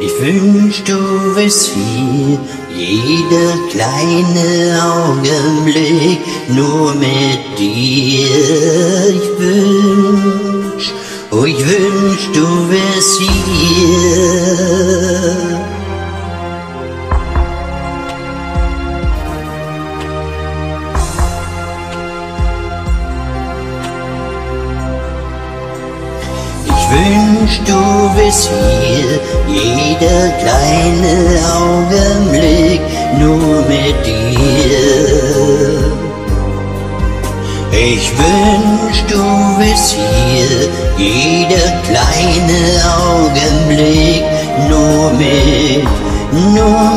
Ich wünsch, du wärst hier, jeder kleine Augenblick nur mit dir. Ich wünsch, oh ich wünsch, du wärst hier. Wünsch, du wärst hier, jeder kleine Augenblick nur mit dir. Ich wünsch, du wärst hier, jeder kleine Augenblick nur mit, nur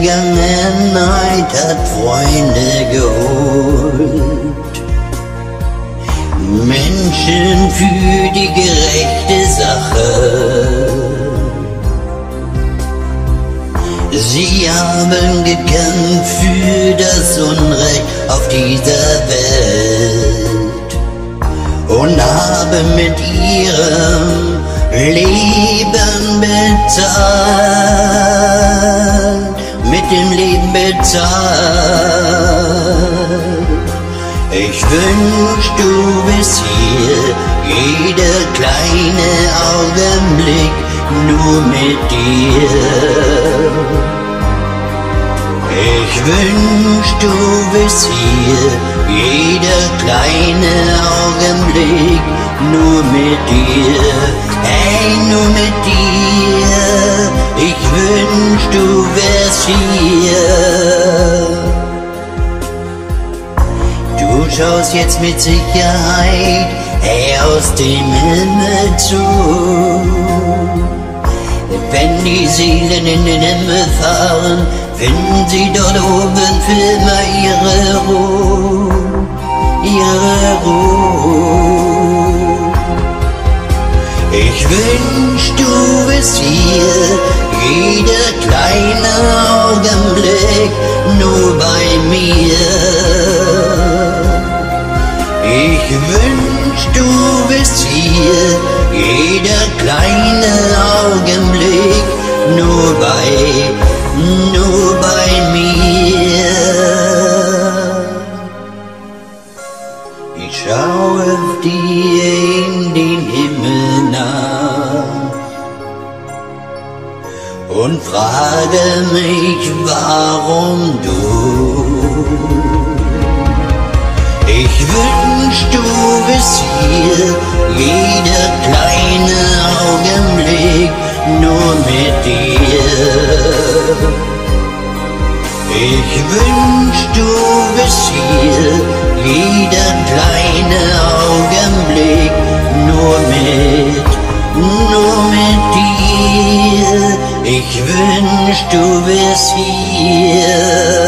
Vergangenheit hat Freunde geholt. Menschen für die gerechte Sache. Sie haben gekämpft für das Unrecht auf dieser Welt und haben mit ihrem Leben bezahlt, dem Leben bezahlt. Ich wünsch, du bist hier, jeder kleine Augenblick nur mit dir. Ich wünsch, du bist hier, jeder kleine Augenblick nur mit dir, hey, nur mit dir. Hier. Du schaust jetzt mit Sicherheit, aus dem Himmel zu. Wenn die Seelen in den Himmel fahren, finden sie dort oben für immer ihre Ruhe, ihre Ruhe. Ich wünsch, du bist hier, jeder kleine wünsch, du bist hier, jeder kleine Augenblick nur bei, nur bei mir. Ich schaue dir in den Himmel nach und frage mich, warum du ich wünsch, du bist hier, jeder kleine Augenblick nur mit dir. Ich wünsch, du bist hier, jeder kleine Augenblick nur mit, nur mit dir. Ich wünsch, du wärst hier.